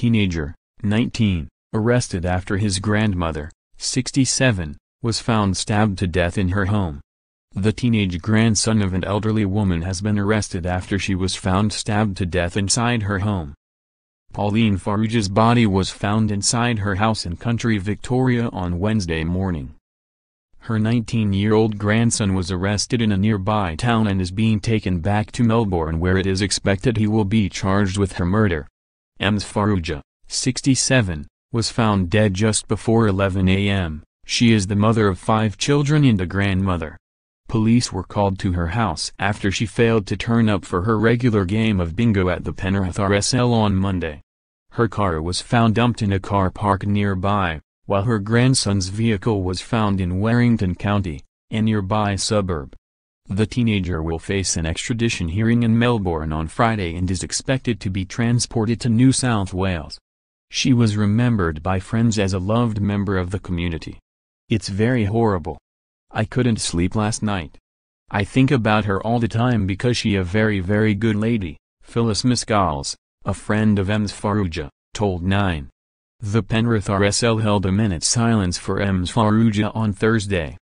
teenager, 19, arrested after his grandmother, 67, was found stabbed to death in her home. The teenage grandson of an elderly woman has been arrested after she was found stabbed to death inside her home. Pauline Farrugia's body was found inside her house in country Victoria on Wednesday morning. Her 19-year-old grandson was arrested in a nearby town and is being taken back to Melbourne where it is expected he will be charged with her murder. Ems Farrugia, 67, was found dead just before 11 a.m. She is the mother of five children and a grandmother. Police were called to her house after she failed to turn up for her regular game of bingo at the Penrith RSL on Monday. Her car was found dumped in a car park nearby, while her grandson's vehicle was found in Werrington County, a nearby suburb. The teenager will face an extradition hearing in Melbourne on Friday and is expected to be transported to New South Wales. She was remembered by friends as a loved member of the community. It's very horrible. I couldn't sleep last night. I think about her all the time because she a very very good lady, Phyllis Miscalls, a friend of Ems Farrugia, told 9. The Penrith RSL held a minute's silence for Ems Farrugia on Thursday,